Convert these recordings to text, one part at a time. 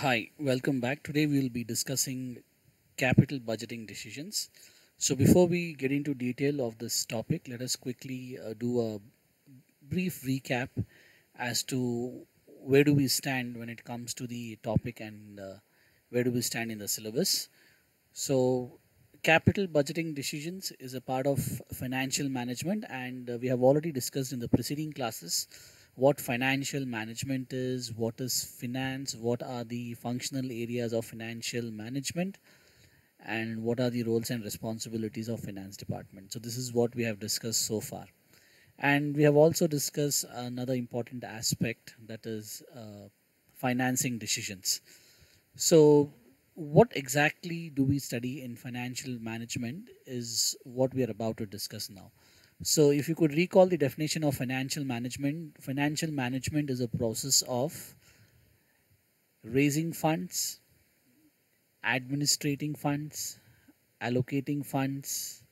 Hi, welcome back. Today we will be discussing capital budgeting decisions. So before we get into detail of this topic, let us quickly uh, do a brief recap as to where do we stand when it comes to the topic and uh, where do we stand in the syllabus. So capital budgeting decisions is a part of financial management and uh, we have already discussed in the preceding classes what financial management is, what is finance, what are the functional areas of financial management, and what are the roles and responsibilities of finance department. So this is what we have discussed so far. And we have also discussed another important aspect that is uh, financing decisions. So what exactly do we study in financial management is what we are about to discuss now. So, if you could recall the definition of financial management, financial management is a process of raising funds, administrating funds, allocating funds,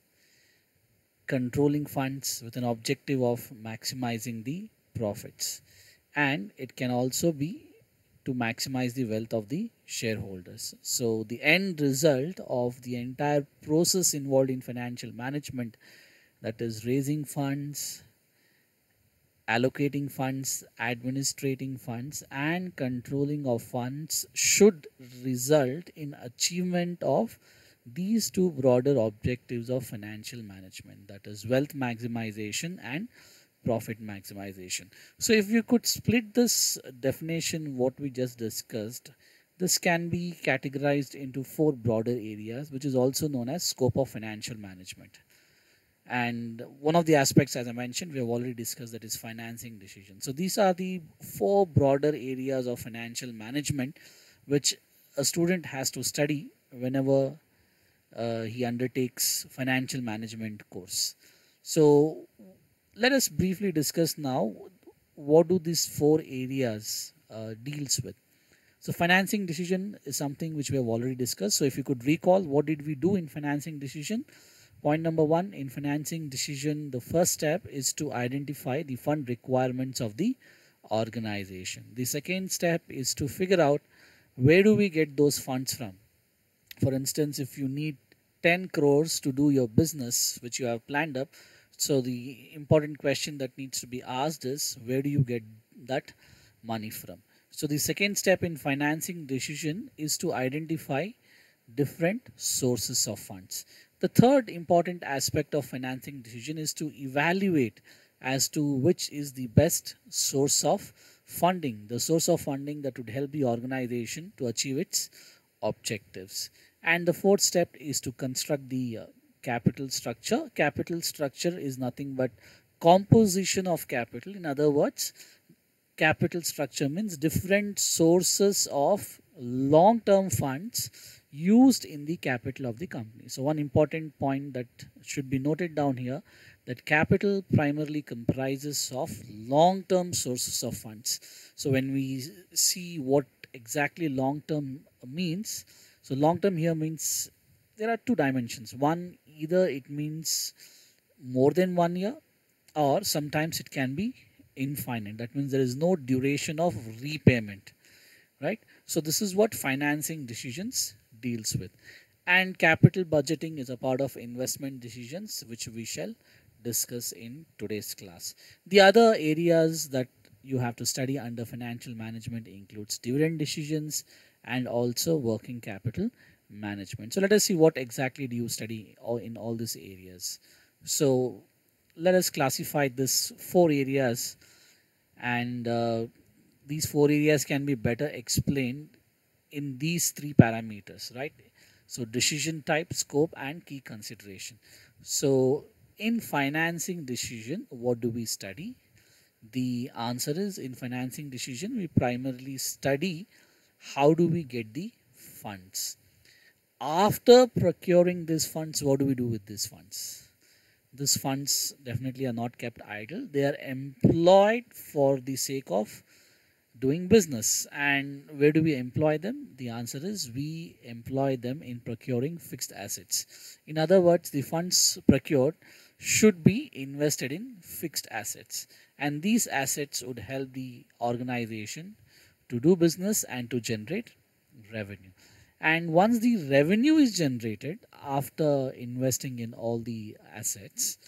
controlling funds with an objective of maximizing the profits. And it can also be to maximize the wealth of the shareholders. So, the end result of the entire process involved in financial management that is raising funds allocating funds administrating funds and controlling of funds should result in achievement of these two broader objectives of financial management that is wealth maximization and profit maximization. So if you could split this definition what we just discussed this can be categorized into four broader areas which is also known as scope of financial management and one of the aspects as i mentioned we have already discussed that is financing decisions. So these are the four broader areas of financial management which a student has to study whenever uh, he undertakes financial management course. So let us briefly discuss now what do these four areas uh, deals with? So financing decision is something which we have already discussed. So if you could recall what did we do in financing decision Point number one in financing decision, the first step is to identify the fund requirements of the organization. The second step is to figure out where do we get those funds from. For instance, if you need 10 crores to do your business, which you have planned up, so the important question that needs to be asked is where do you get that money from? So the second step in financing decision is to identify different sources of funds. The third important aspect of financing decision is to evaluate as to which is the best source of funding, the source of funding that would help the organization to achieve its objectives. And the fourth step is to construct the uh, capital structure. Capital structure is nothing but composition of capital. In other words, capital structure means different sources of long term funds used in the capital of the company. So one important point that should be noted down here that capital primarily comprises of long-term sources of funds. So when we see what exactly long-term means, so long-term here means there are two dimensions. One, either it means more than one year or sometimes it can be infinite. That means there is no duration of repayment, right? So this is what financing decisions deals with. And capital budgeting is a part of investment decisions which we shall discuss in today's class. The other areas that you have to study under financial management includes dividend decisions and also working capital management. So let us see what exactly do you study in all these areas. So let us classify this four areas and uh, these four areas can be better explained in these three parameters, right? So decision type, scope and key consideration. So in financing decision, what do we study? The answer is in financing decision, we primarily study how do we get the funds. After procuring these funds, what do we do with these funds? These funds definitely are not kept idle. They are employed for the sake of doing business and where do we employ them? The answer is we employ them in procuring fixed assets. In other words the funds procured should be invested in fixed assets. And these assets would help the organization to do business and to generate revenue. And once the revenue is generated after investing in all the assets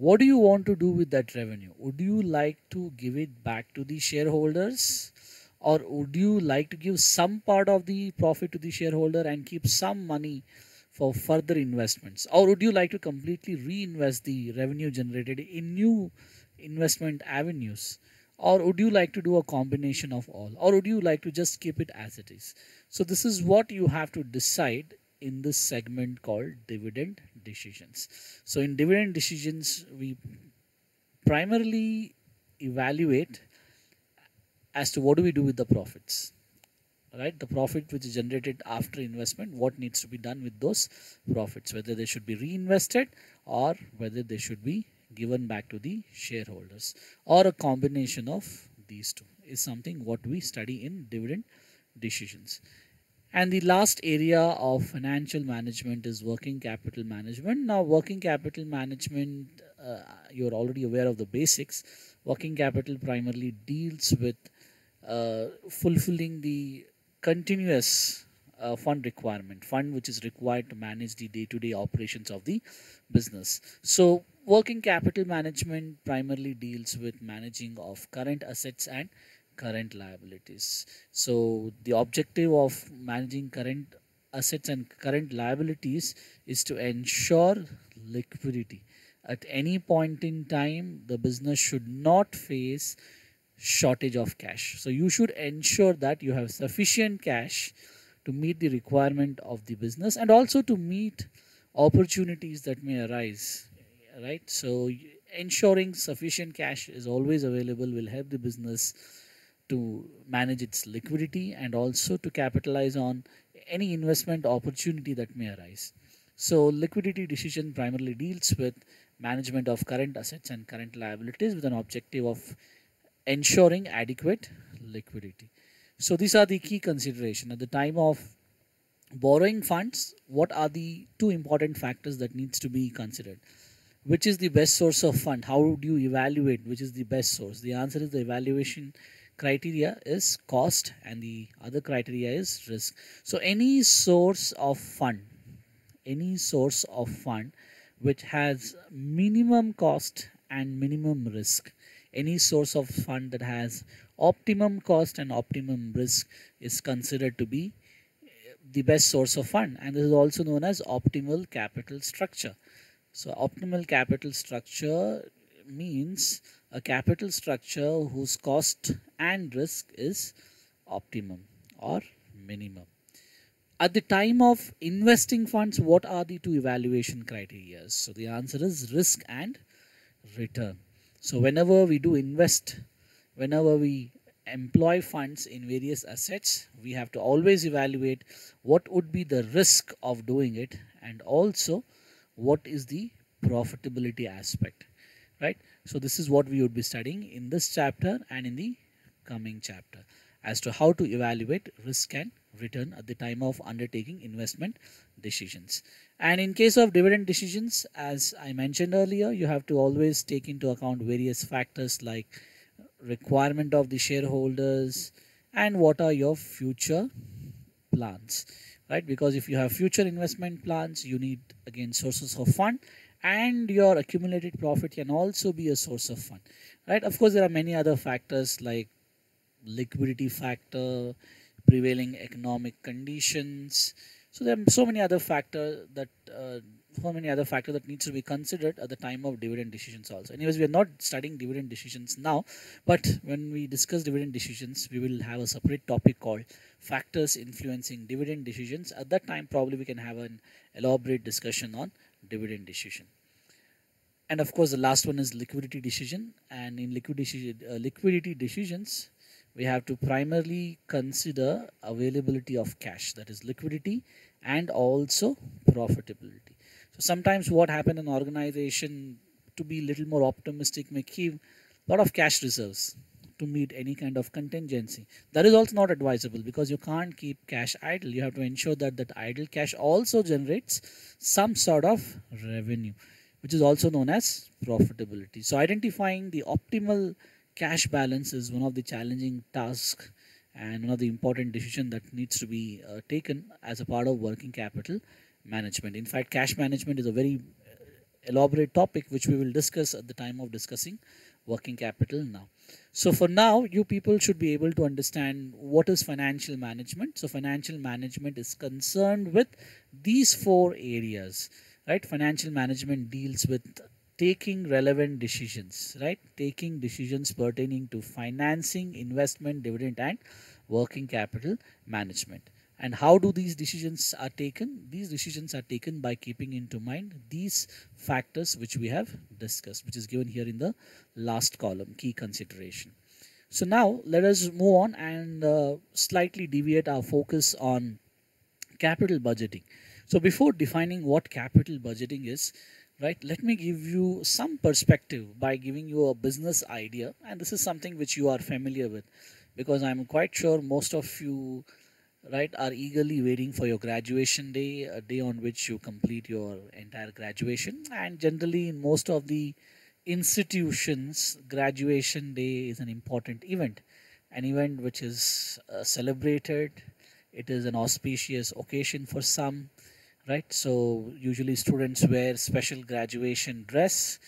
what do you want to do with that revenue? Would you like to give it back to the shareholders? Or would you like to give some part of the profit to the shareholder and keep some money for further investments? Or would you like to completely reinvest the revenue generated in new investment avenues? Or would you like to do a combination of all? Or would you like to just keep it as it is? So this is what you have to decide in this segment called dividend decisions. So in dividend decisions we primarily evaluate as to what do we do with the profits right? The profit which is generated after investment what needs to be done with those profits whether they should be reinvested or whether they should be given back to the shareholders or a combination of these two is something what we study in dividend decisions and the last area of financial management is working capital management. Now working capital management uh, you're already aware of the basics. Working capital primarily deals with uh, fulfilling the continuous uh, fund requirement fund which is required to manage the day-to-day operations of the business. So working capital management primarily deals with managing of current assets and current liabilities. So the objective of managing current assets and current liabilities is to ensure liquidity. At any point in time the business should not face shortage of cash. So you should ensure that you have sufficient cash to meet the requirement of the business and also to meet opportunities that may arise right? So ensuring sufficient cash is always available will help the business to manage its liquidity and also to capitalize on any investment opportunity that may arise so liquidity decision primarily deals with management of current assets and current liabilities with an objective of ensuring adequate liquidity. So these are the key consideration at the time of borrowing funds. What are the two important factors that needs to be considered? Which is the best source of fund? How do you evaluate which is the best source? The answer is the evaluation criteria is cost and the other criteria is risk. So any source of fund, any source of fund which has minimum cost and minimum risk any source of fund that has optimum cost and optimum risk is considered to be the best source of fund and this is also known as optimal capital structure so optimal capital structure means a capital structure whose cost and risk is optimum or minimum. At the time of investing funds what are the two evaluation criteria? So the answer is risk and return. So whenever we do invest, whenever we employ funds in various assets, we have to always evaluate what would be the risk of doing it and also what is the profitability aspect, right? So this is what we would be studying in this chapter and in the coming chapter as to how to evaluate risk and return at the time of undertaking investment decisions. And in case of dividend decisions, as I mentioned earlier, you have to always take into account various factors like requirement of the shareholders and what are your future plans right because if you have future investment plans you need again sources of fund and your accumulated profit can also be a source of fund right of course there are many other factors like liquidity factor prevailing economic conditions. So there are so many other factors that uh, so many other factors that needs to be considered at the time of dividend decisions also. Anyways, we are not studying dividend decisions now, but when we discuss dividend decisions, we will have a separate topic called factors influencing dividend decisions. At that time, probably we can have an elaborate discussion on dividend decision. And of course, the last one is liquidity decision. And in liquidity, uh, liquidity decisions, we have to primarily consider availability of cash that is liquidity and also profitability so sometimes what happen in organization to be a little more optimistic may keep a lot of cash reserves to meet any kind of contingency. That is also not advisable because you can't keep cash idle. You have to ensure that that idle cash also generates some sort of revenue which is also known as profitability. So identifying the optimal cash balance is one of the challenging tasks and one of the important decision that needs to be uh, taken as a part of working capital management. In fact cash management is a very uh, elaborate topic which we will discuss at the time of discussing working capital now. So for now you people should be able to understand what is financial management. So financial management is concerned with these four areas right? Financial management deals with taking relevant decisions right? Taking decisions pertaining to financing investment dividend and working capital management and how do these decisions are taken? These decisions are taken by keeping into mind these factors which we have discussed which is given here in the last column key consideration. So now let us move on and uh, slightly deviate our focus on capital budgeting. So before defining what capital budgeting is right let me give you some perspective by giving you a business idea. And this is something which you are familiar with because i'm quite sure most of you right are eagerly waiting for your graduation day a day on which you complete your entire graduation. And generally in most of the institutions graduation day is an important event. An event which is uh, celebrated. It is an auspicious occasion for some right? So usually students wear special graduation dress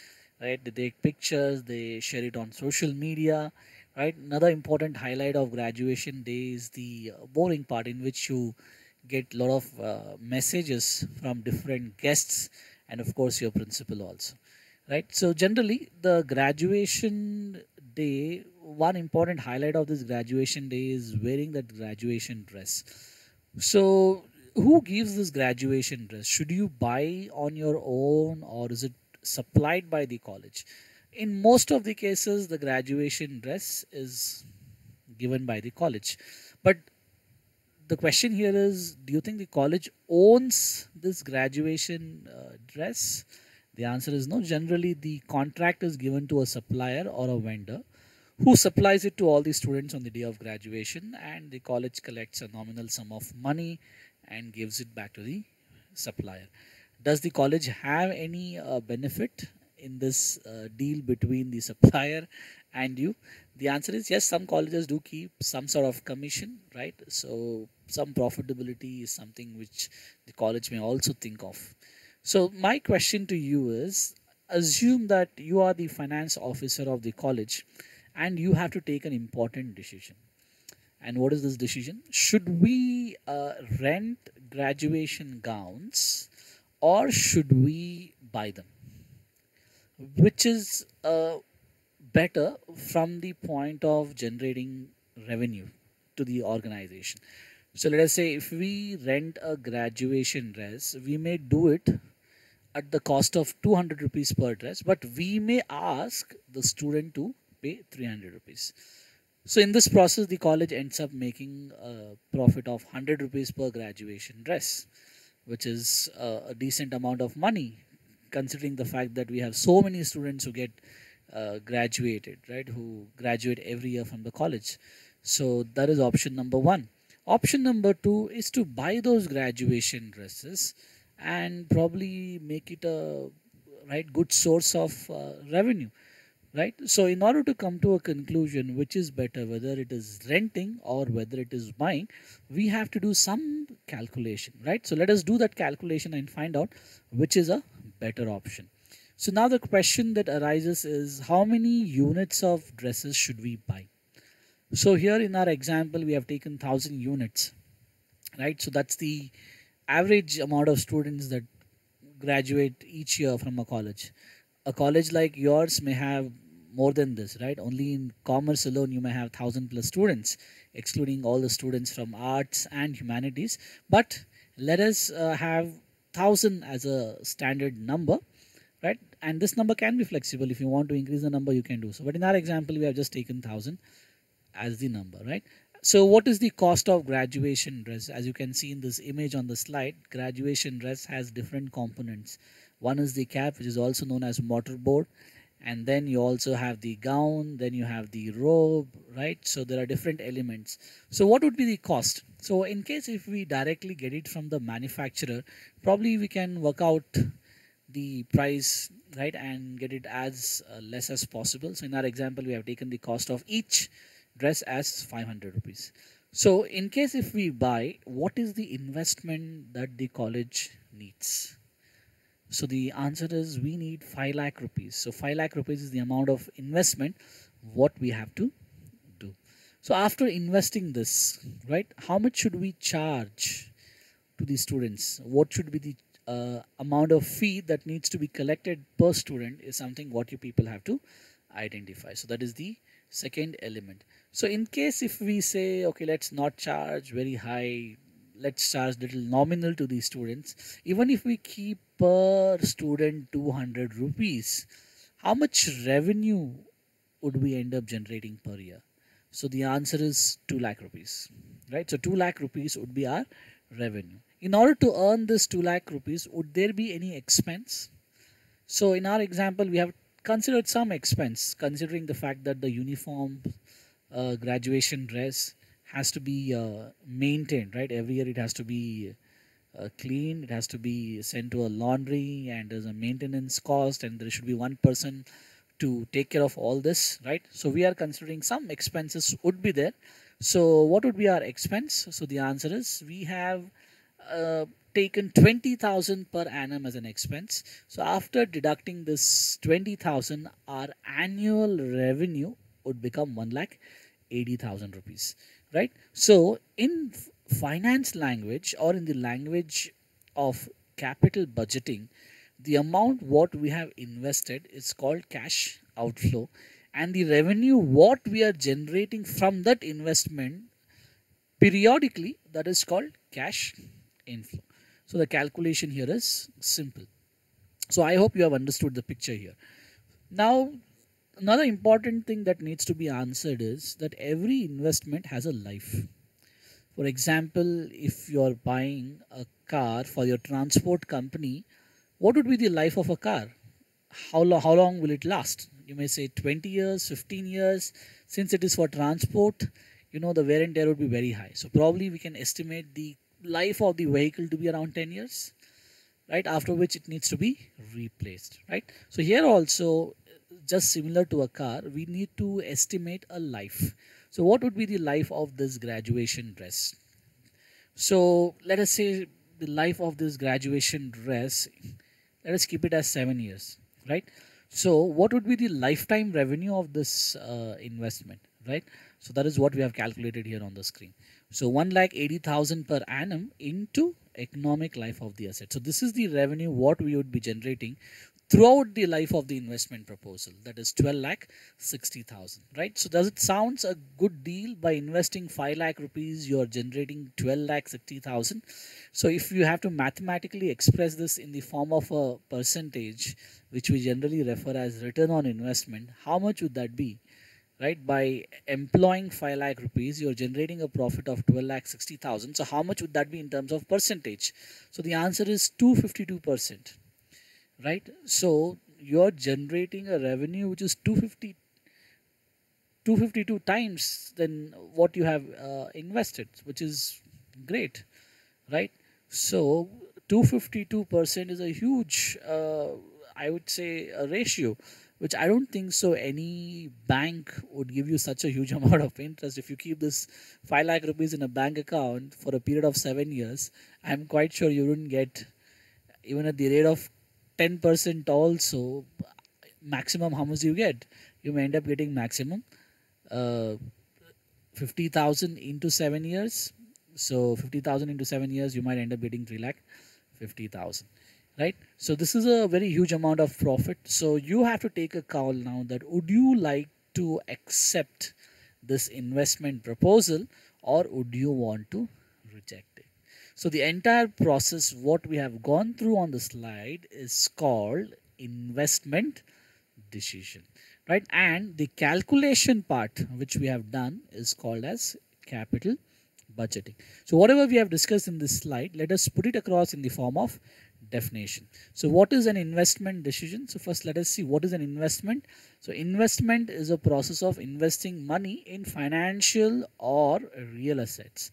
right? They take pictures they share it on social media right another important highlight of graduation day is the uh, boring part in which you get a lot of uh, messages from different guests and of course your principal also right so generally the graduation day one important highlight of this graduation day is wearing that graduation dress so who gives this graduation dress? Should you buy on your own or is it supplied by the college? In most of the cases, the graduation dress is given by the college. But the question here is do you think the college owns this graduation uh, dress? The answer is no. Generally, the contract is given to a supplier or a vendor who supplies it to all the students on the day of graduation, and the college collects a nominal sum of money and gives it back to the supplier. Does the college have any uh, benefit in this uh, deal between the supplier and you? The answer is yes, some colleges do keep some sort of commission, right? So, some profitability is something which the college may also think of. So, my question to you is assume that you are the finance officer of the college and you have to take an important decision and what is this decision? Should we uh, rent graduation gowns or should we buy them? Which is uh, better from the point of generating revenue to the organization? So let us say if we rent a graduation dress, we may do it at the cost of 200 rupees per dress, but we may ask the student to pay 300 rupees so in this process, the college ends up making a profit of 100 rupees per graduation dress, which is a decent amount of money, considering the fact that we have so many students who get uh, graduated, right? Who graduate every year from the college. So that is option number one. Option number two is to buy those graduation dresses and probably make it a right good source of uh, revenue right so in order to come to a conclusion which is better whether it is renting or whether it is buying we have to do some calculation right so let us do that calculation and find out which is a better option so now the question that arises is how many units of dresses should we buy so here in our example we have taken 1000 units right so that's the average amount of students that graduate each year from a college a college like yours may have more than this, right? Only in commerce alone, you may have thousand plus students, excluding all the students from arts and humanities. But let us uh, have thousand as a standard number, right? And this number can be flexible. If you want to increase the number, you can do so. But in our example, we have just taken thousand as the number, right? So what is the cost of graduation dress? As you can see in this image on the slide, graduation dress has different components. One is the cap, which is also known as mortarboard and then you also have the gown then you have the robe right so there are different elements so what would be the cost so in case if we directly get it from the manufacturer probably we can work out the price right and get it as uh, less as possible so in our example we have taken the cost of each dress as 500 rupees. So in case if we buy, what is the investment that the college needs? So the answer is we need 5 lakh rupees. So 5 lakh rupees is the amount of investment what we have to do. So after investing this, right, how much should we charge to the students? What should be the uh, amount of fee that needs to be collected per student is something what you people have to identify. So that is the second element. So in case if we say, okay, let's not charge very high, let's charge little nominal to the students. Even if we keep per student 200 rupees, how much revenue would we end up generating per year? So the answer is 2 lakh rupees, right? So 2 lakh rupees would be our revenue. In order to earn this 2 lakh rupees, would there be any expense? So in our example, we have considered some expense considering the fact that the uniform uh, graduation dress has to be uh, maintained, right? Every year it has to be uh, cleaned, it has to be sent to a laundry and there's a maintenance cost and there should be one person to take care of all this, right? So we are considering some expenses would be there. So what would be our expense? So the answer is we have uh, taken 20,000 per annum as an expense. So after deducting this 20,000, our annual revenue would become 1 lakh 80,000 rupees, right? So in finance language or in the language of capital budgeting, the amount what we have invested is called cash outflow and the revenue what we are generating from that investment periodically that is called cash inflow. So the calculation here is simple. So I hope you have understood the picture here. Now, another important thing that needs to be answered is that every investment has a life. For example, if you're buying a car for your transport company, what would be the life of a car? How, lo- how long will it last? You may say 20 years, 15 years. Since it is for transport, you know the wear and tear would be very high. So probably we can estimate the life of the vehicle to be around 10 years right after which it needs to be replaced right so here also just similar to a car we need to estimate a life. So what would be the life of this graduation dress? So let us say the life of this graduation dress let us keep it as 7 years right? So what would be the lifetime revenue of this uh, investment right? So that is what we have calculated here on the screen. So 1 lakh 80,000 per annum into economic life of the asset. So this is the revenue what we would be generating throughout the life of the investment proposal. That is 12 lakh 60,000, right? So does it sounds a good deal by investing 5 lakh rupees, you are generating 12 lakh 60,000. So if you have to mathematically express this in the form of a percentage, which we generally refer as return on investment, how much would that be? right by employing 5 lakh rupees you're generating a profit of 12 lakh 60000 so how much would that be in terms of percentage so the answer is 252 percent right? So you're generating a revenue which is 250 252 times than what you have uh, invested which is great right? So 252 percent is a huge uh, i would say a ratio which I don't think so any bank would give you such a huge amount of interest. If you keep this 5 lakh rupees in a bank account for a period of 7 years I'm quite sure you wouldn't get even at the rate of 10% also maximum how much you get? You may end up getting maximum uh, 50,000 into 7 years. So 50,000 into 7 years you might end up getting 3 lakh 50,000 right? So this is a very huge amount of profit. So you have to take a call now that would you like to accept this investment proposal or would you want to reject so the entire process what we have gone through on the slide is called investment decision right and the calculation part which we have done is called as capital budgeting so whatever we have discussed in this slide let us put it across in the form of definition. So what is an investment decision? So first let us see what is an investment. So investment is a process of investing money in financial or real assets.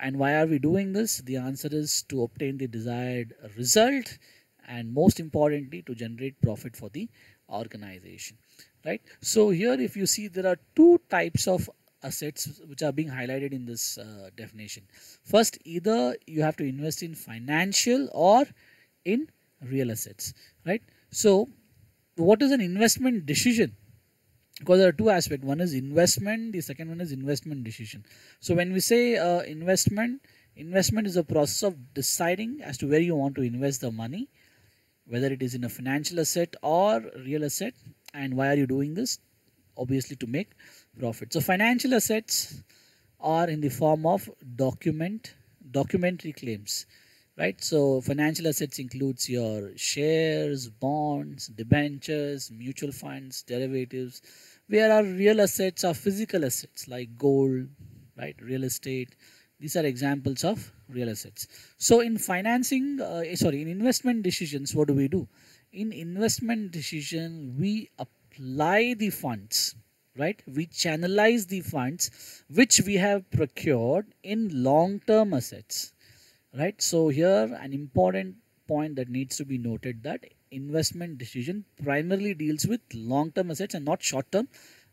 And why are we doing this? The answer is to obtain the desired result and most importantly to generate profit for the organization. Right. So here if you see there are two types of assets which are being highlighted in this uh, definition. First, either you have to invest in financial or in real assets, right? So, what is an investment decision? Because there are two aspects. One is investment. The second one is investment decision. So, when we say uh, investment, investment is a process of deciding as to where you want to invest the money, whether it is in a financial asset or real asset, and why are you doing this? Obviously, to make profit. So financial assets are in the form of document documentary claims right? So financial assets includes your shares bonds debentures mutual funds derivatives. Where our real assets are physical assets like gold right? Real estate. These are examples of real assets. So in financing uh, sorry in investment decisions what do we do? In investment decision we apply the funds right? We channelize the funds which we have procured in long term assets right? So here an important point that needs to be noted that investment decision primarily deals with long term assets and not short term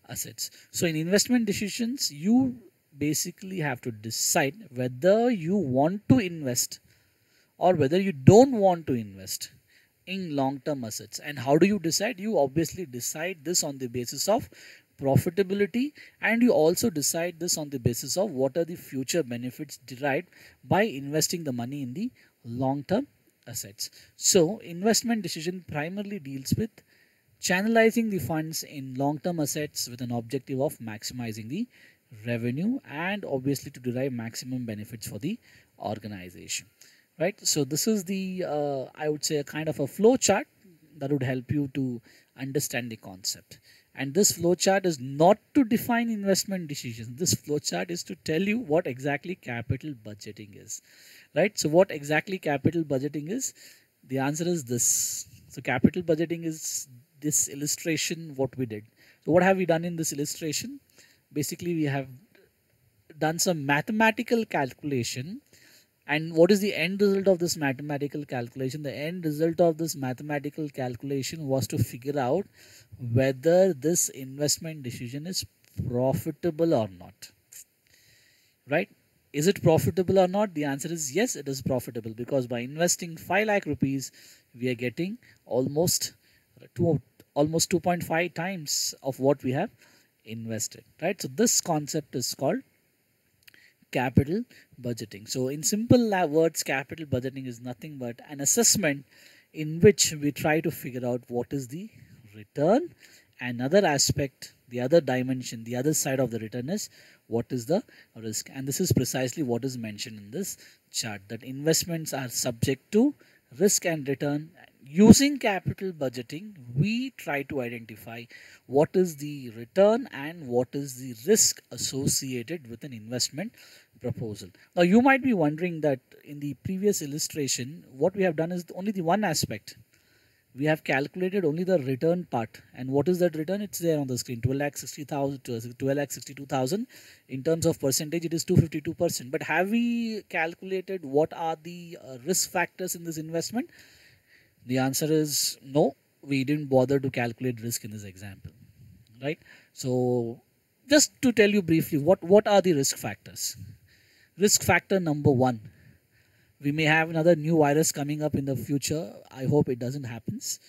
assets. So in investment decisions you basically have to decide whether you want to invest or whether you don't want to invest in long term assets. And how do you decide? You obviously decide this on the basis of profitability and you also decide this on the basis of what are the future benefits derived by investing the money in the long term assets. So investment decision primarily deals with channelizing the funds in long term assets with an objective of maximizing the revenue and obviously to derive maximum benefits for the organization. Right? So this is the uh, i would say a kind of a flow chart that would help you to understand the concept and this flowchart is not to define investment decisions. This flowchart is to tell you what exactly capital budgeting is. Right? So what exactly capital budgeting is? The answer is this. So capital budgeting is this illustration what we did. So what have we done in this illustration? Basically we have done some mathematical calculation and what is the end result of this mathematical calculation? The end result of this mathematical calculation was to figure out whether this investment decision is profitable or not. Right? Is it profitable or not? The answer is yes it is profitable. Because by investing 5 lakh rupees we are getting almost two almost 2.5 times of what we have invested. Right? So this concept is called capital budgeting. So, in simple words, capital budgeting is nothing but an assessment in which we try to figure out what is the return. Another aspect, the other dimension, the other side of the return is what is the risk. And this is precisely what is mentioned in this chart that investments are subject to risk and return using capital budgeting we try to identify what is the return and what is the risk associated with an investment proposal. Now you might be wondering that in the previous illustration what we have done is only the one aspect. We have calculated only the return part. And what is that return? It's there on the screen 12 lakh 60000 12 lakh 62000 in terms of percentage it is 252 percent. But have we calculated what are the uh, risk factors in this investment the answer is no. We didn't bother to calculate risk in this example right? So just to tell you briefly what what are the risk factors? Risk factor number 1 we may have another new virus coming up in the future. I hope it doesn't happens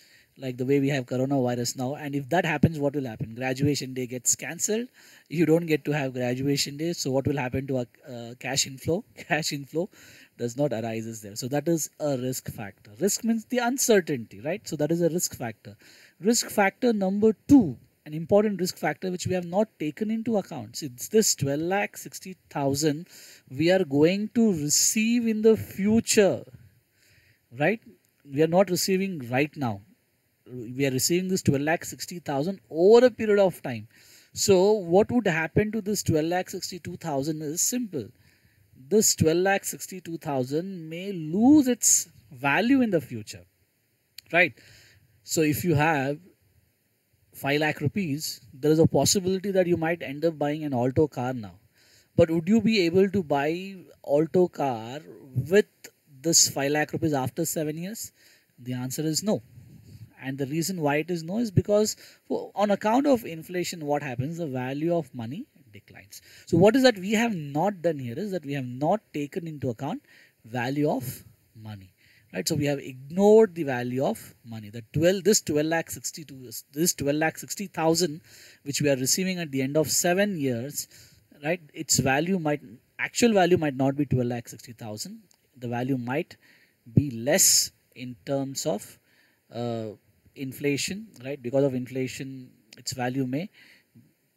like the way we have coronavirus now and if that happens what will happen? Graduation day gets cancelled. You don't get to have graduation day so what will happen to our uh, cash inflow? Cash inflow does not arises there. So that is a risk factor. Risk means the uncertainty right? So that is a risk factor. Risk factor number 2 an important risk factor which we have not taken into account. It's this 12 lakh 60,000 we are going to receive in the future, right? We are not receiving right now. We are receiving this 12 lakh 60,000 over a period of time. So, what would happen to this 12 lakh 62,000 is simple. This 12 lakh 62,000 may lose its value in the future, right? So, if you have 5 lakh rupees, there is a possibility that you might end up buying an Alto car now. But would you be able to buy Alto car with this 5 lakh rupees after 7 years? The answer is no. And the reason why it is no is because on account of inflation, what happens? The value of money declines. So what is that we have not done here is that we have not taken into account value of money. Right? So we have ignored the value of money. The 12 this 12 lakh 62 this 12 lakh 60000 which we are receiving at the end of 7 years right? Its value might actual value might not be 12 lakh 60000 the value might be less in terms of uh, inflation right because of inflation its value may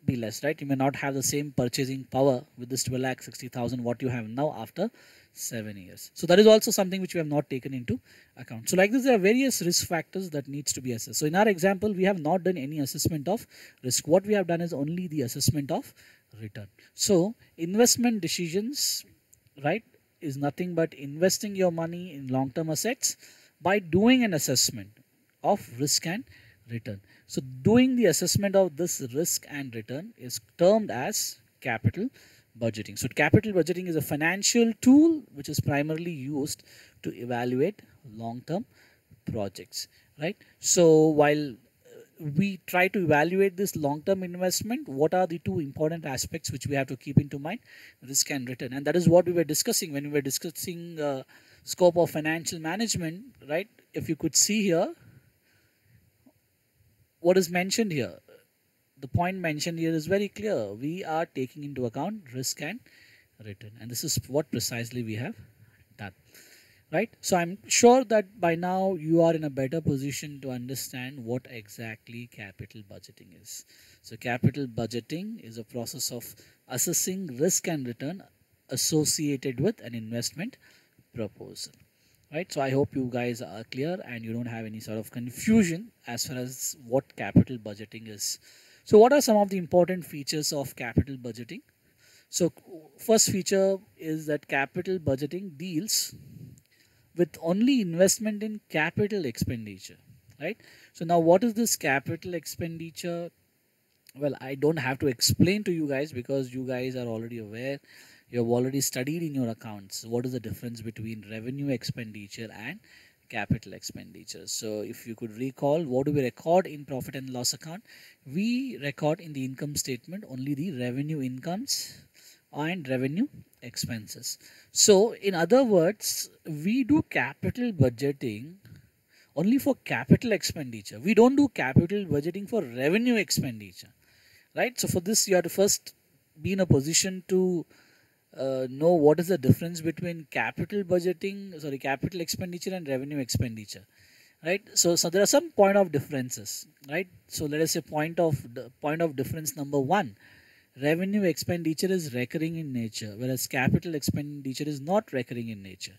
be less right you may not have the same purchasing power with this 12 lakh 60000 what you have now after seven years. So that is also something which we have not taken into account. So like this, there are various risk factors that needs to be assessed. So in our example, we have not done any assessment of risk. What we have done is only the assessment of return. So investment decisions, right, is nothing but investing your money in long-term assets by doing an assessment of risk and return. So doing the assessment of this risk and return is termed as capital budgeting. So capital budgeting is a financial tool which is primarily used to evaluate long-term projects, right? So while uh, we try to evaluate this long-term investment, what are the two important aspects which we have to keep into mind? Risk and return. And that is what we were discussing when we were discussing uh, scope of financial management, right? If you could see here, what is mentioned here the point mentioned here is very clear. We are taking into account risk and return. And this is what precisely we have done. Right? So I'm sure that by now you are in a better position to understand what exactly capital budgeting is. So capital budgeting is a process of assessing risk and return associated with an investment proposal right so i hope you guys are clear and you don't have any sort of confusion as far as what capital budgeting is so what are some of the important features of capital budgeting? So first feature is that capital budgeting deals with only investment in capital expenditure, right? So now what is this capital expenditure? Well, I don't have to explain to you guys because you guys are already aware. You have already studied in your accounts what is the difference between revenue expenditure and capital expenditure. So if you could recall, what do we record in profit and loss account? We record in the income statement only the revenue incomes and revenue expenses. So in other words, we do capital budgeting only for capital expenditure. We don't do capital budgeting for revenue expenditure. Right? So for this, you have to first be in a position to uh, know what is the difference between capital budgeting, sorry, capital expenditure and revenue expenditure, right? So, so there are some point of differences, right? So let us say point of point of difference number one, revenue expenditure is recurring in nature, whereas capital expenditure is not recurring in nature.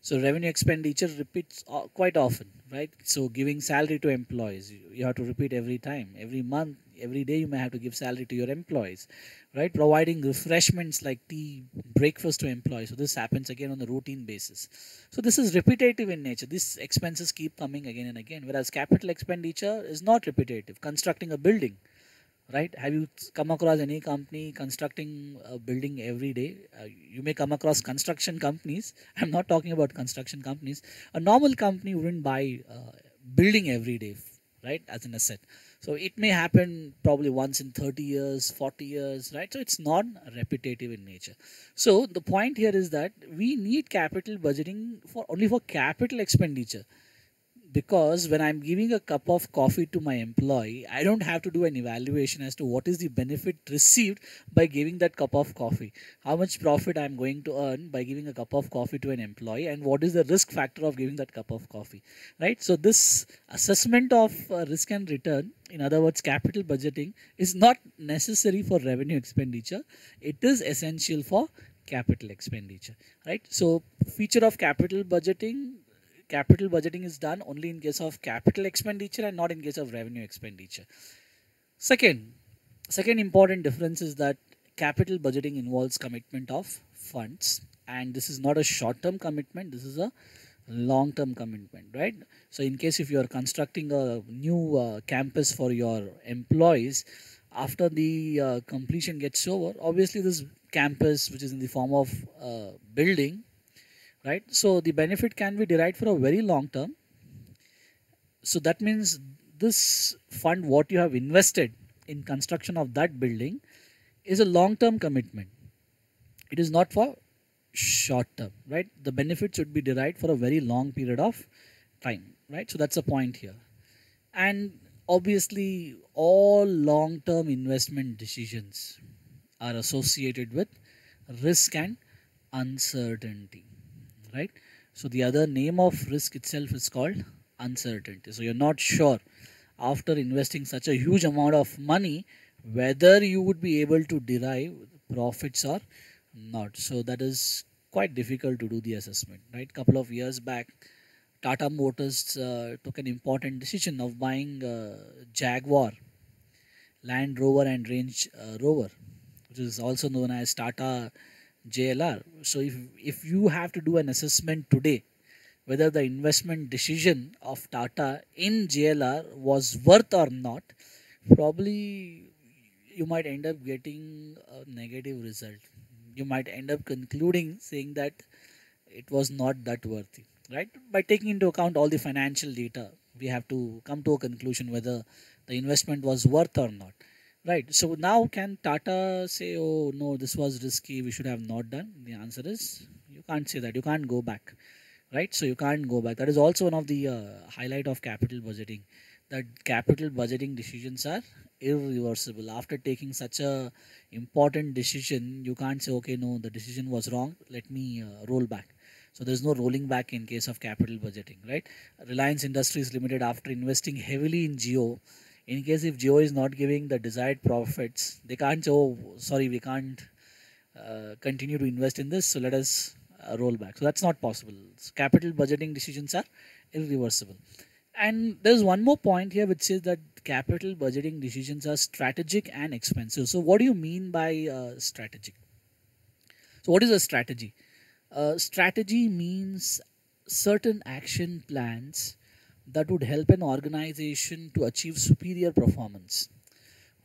So revenue expenditure repeats quite often, right? So giving salary to employees, you have to repeat every time, every month, every day you may have to give salary to your employees, right? Providing refreshments like tea, breakfast to employees. So this happens again on a routine basis. So this is repetitive in nature. These expenses keep coming again and again, whereas capital expenditure is not repetitive. Constructing a building, right have you come across any company constructing a building every day uh, you may come across construction companies i'm not talking about construction companies a normal company wouldn't buy uh, building every day right as an asset so it may happen probably once in 30 years 40 years right? So it's not repetitive in nature. So the point here is that we need capital budgeting for only for capital expenditure because when I'm giving a cup of coffee to my employee, I don't have to do an evaluation as to what is the benefit received by giving that cup of coffee, how much profit I'm going to earn by giving a cup of coffee to an employee, and what is the risk factor of giving that cup of coffee, right? So, this assessment of uh, risk and return, in other words, capital budgeting, is not necessary for revenue expenditure, it is essential for capital expenditure right? So feature of capital budgeting capital budgeting is done only in case of capital expenditure and not in case of revenue expenditure. Second, second important difference is that capital budgeting involves commitment of funds and this is not a short term commitment this is a long term commitment right so in case if you are constructing a new uh, campus for your employees after the uh, completion gets over obviously this campus which is in the form of uh, building right so the benefit can be derived for a very long term so that means this fund what you have invested in construction of that building is a long term commitment. It is not for short term, right? The benefit should be derived for a very long period of time, right? So that's a point here. And obviously, all long term investment decisions are associated with risk and uncertainty, right? So the other name of risk itself is called uncertainty. So you're not sure after investing such a huge amount of money whether you would be able to derive profits or not. So that is quite difficult to do the assessment, right? Couple of years back, Tata Motors uh, took an important decision of buying uh, Jaguar, Land Rover, and Range uh, Rover, which is also known as Tata JLR. So if if you have to do an assessment today, whether the investment decision of Tata in JLR was worth or not, probably you might end up getting a negative result. You might end up concluding saying that it was not that worthy, right? By taking into account all the financial data, we have to come to a conclusion whether the investment was worth or not Right. So now can Tata say, oh no, this was risky, we should have not done? The answer is you can't say that. You can't go back. Right. So you can't go back. That is also one of the uh, highlight of capital budgeting. That capital budgeting decisions are irreversible. After taking such a important decision, you can't say, okay, no, the decision was wrong. Let me uh, roll back. So there's no rolling back in case of capital budgeting, right? Reliance Industries Limited, after investing heavily in Jio, in case if Jio is not giving the desired profits, they can't say, oh, sorry, we can't uh, continue to invest in this, so let us uh, roll back. So that's not possible. So capital budgeting decisions are irreversible. And there's one more point here which says that capital budgeting decisions are strategic and expensive. So, what do you mean by uh, strategic? So, what is a strategy? Uh, strategy means certain action plans that would help an organization to achieve superior performance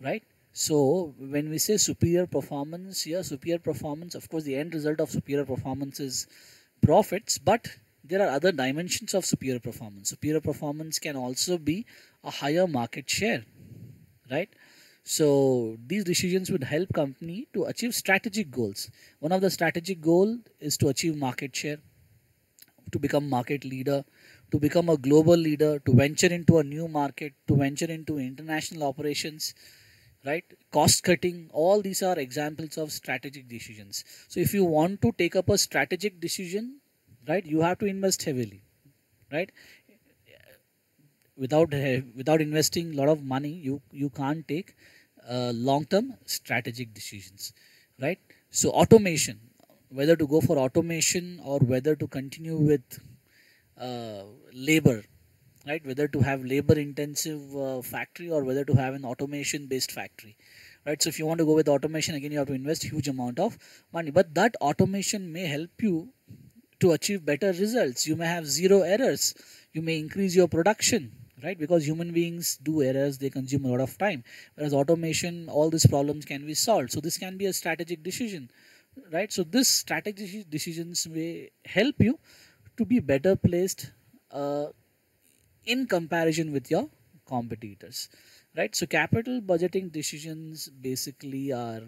right? So when we say superior performance here superior performance of course the end result of superior performance is profits but there are other dimensions of superior performance. Superior performance can also be a higher market share right? So these decisions would help company to achieve strategic goals. One of the strategic goal is to achieve market share to become market leader to become a global leader, to venture into a new market, to venture into international operations, right? Cost cutting, all these are examples of strategic decisions. So, if you want to take up a strategic decision, right, you have to invest heavily, right? Without without investing a lot of money, you you can't take uh, long term strategic decisions, right? So, automation, whether to go for automation or whether to continue with labor right? Whether to have labor intensive uh, factory or whether to have an automation based factory right? So if you want to go with automation again you have to invest huge amount of money but that automation may help you to achieve better results. You may have zero errors. You may increase your production right? Because human beings do errors. They consume a lot of time. Whereas automation all these problems can be solved. So this can be a strategic decision right? So this strategic decisions may help you to be better placed uh, in comparison with your competitors right? So capital budgeting decisions basically are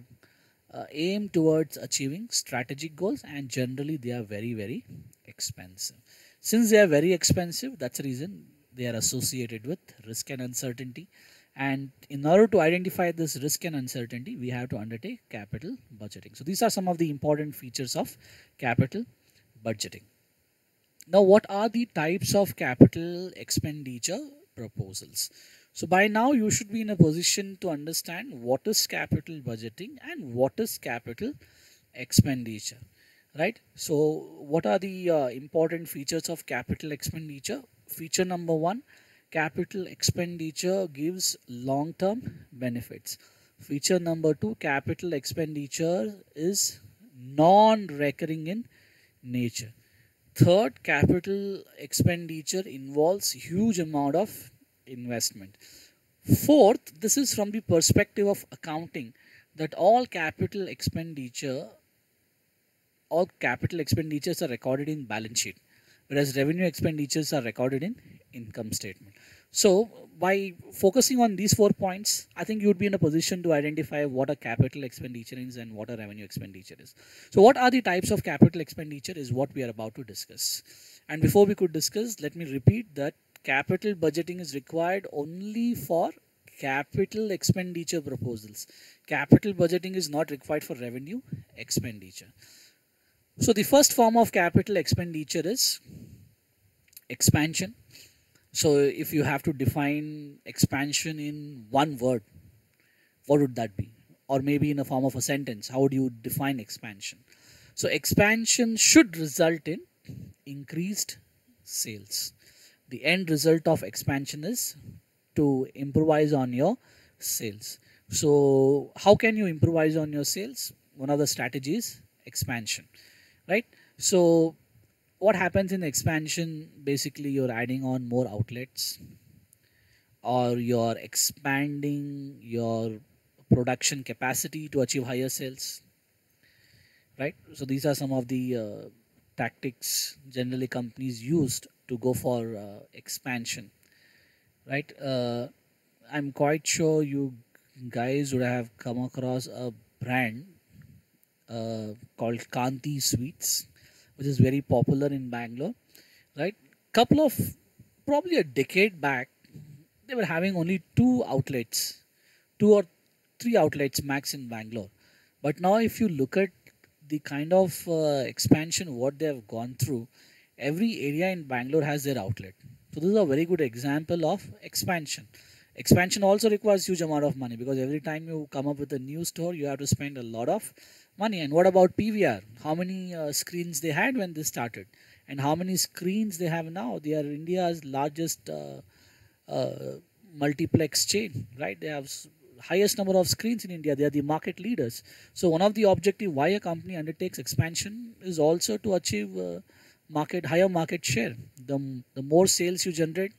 uh, aimed towards achieving strategic goals and generally they are very very expensive. Since they are very expensive that's the reason they are associated with risk and uncertainty. And in order to identify this risk and uncertainty we have to undertake capital budgeting. So these are some of the important features of capital budgeting now, what are the types of capital expenditure proposals? So, by now, you should be in a position to understand what is capital budgeting and what is capital expenditure, right? So, what are the uh, important features of capital expenditure? Feature number one capital expenditure gives long term benefits. Feature number two capital expenditure is non recurring in nature third capital expenditure involves huge amount of investment. Fourth this is from the perspective of accounting that all capital expenditure all capital expenditures are recorded in balance sheet whereas revenue expenditures are recorded in income statement So by focusing on these four points, I think you would be in a position to identify what a capital expenditure is and what a revenue expenditure is. So what are the types of capital expenditure is what we are about to discuss. And before we could discuss, let me repeat that capital budgeting is required only for capital expenditure proposals. Capital budgeting is not required for revenue expenditure. So the first form of capital expenditure is expansion so if you have to define expansion in one word, what would that be? Or maybe in a form of a sentence, how would you define expansion? So expansion should result in increased sales. The end result of expansion is to improvise on your sales. So how can you improvise on your sales? One of the strategies expansion, right? So what happens in expansion? Basically you're adding on more outlets or you're expanding your production capacity to achieve higher sales right? So these are some of the uh, tactics generally companies used to go for uh, expansion right? Uh, i'm quite sure you guys would have come across a brand uh, called kanti sweets which is very popular in Bangalore, right? Couple of probably a decade back, they were having only two outlets, two or three outlets max in Bangalore. But now, if you look at the kind of uh, expansion what they have gone through, every area in Bangalore has their outlet. So this is a very good example of expansion. Expansion also requires huge amount of money because every time you come up with a new store, you have to spend a lot of money. And what about PVR? How many uh, screens they had when they started, and how many screens they have now? They are India's largest uh, uh, multiplex chain, right? They have highest number of screens in India. They are the market leaders. So one of the objective why a company undertakes expansion is also to achieve uh, market higher market share. The the more sales you generate,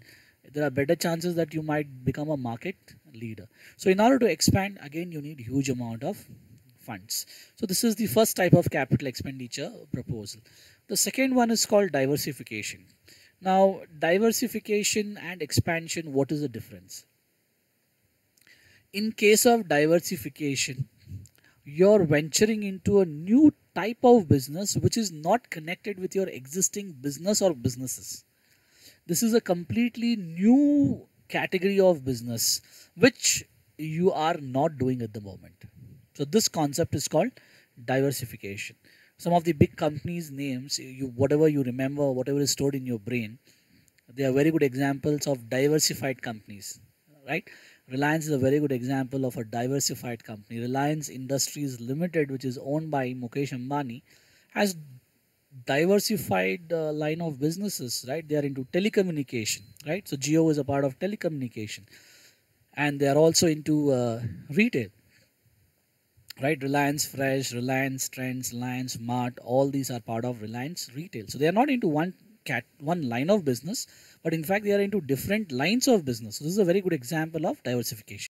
there are better chances that you might become a market leader. So in order to expand, again, you need huge amount of funds. So this is the first type of capital expenditure proposal. The second one is called diversification. Now, diversification and expansion, what is the difference? In case of diversification, you're venturing into a new type of business which is not connected with your existing business or businesses. This is a completely new category of business which you are not doing at the moment. So this concept is called diversification. Some of the big companies' names, you whatever you remember, whatever is stored in your brain, they are very good examples of diversified companies, right? Reliance is a very good example of a diversified company. Reliance Industries Limited, which is owned by Mukesh Ambani, has diversified uh, line of businesses, right? They are into telecommunication, right? So Jio is a part of telecommunication, and they are also into uh, retail right? Reliance fresh reliance trends reliance mart all these are part of reliance retail. So they are not into one cat one line of business but in fact they are into different lines of business. So this is a very good example of diversification